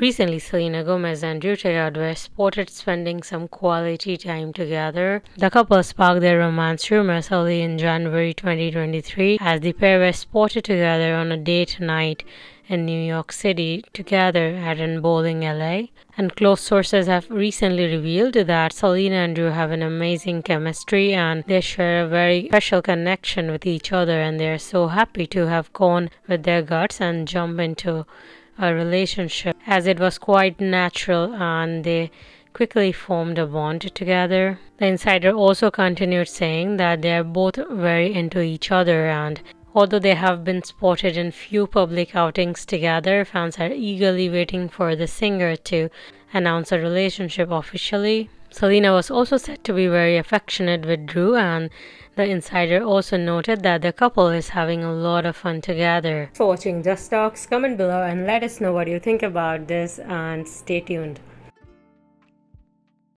Recently, Selena Gomez and Drew Taggart were spotted spending some quality time together. The couple sparked their romance rumors early in January 2023 as the pair were spotted together on a date night in New York City together at an bowling LA. And close sources have recently revealed that Selena and Drew have an amazing chemistry and they share a very special connection with each other and they're so happy to have gone with their guts and jump into a relationship as it was quite natural and they quickly formed a bond together. The insider also continued saying that they are both very into each other and although they have been spotted in few public outings together, fans are eagerly waiting for the singer to announce a relationship officially. Selena was also said to be very affectionate with Drew, and the insider also noted that the couple is having a lot of fun together. For watching Just Talks, comment below and let us know what you think about this and stay tuned.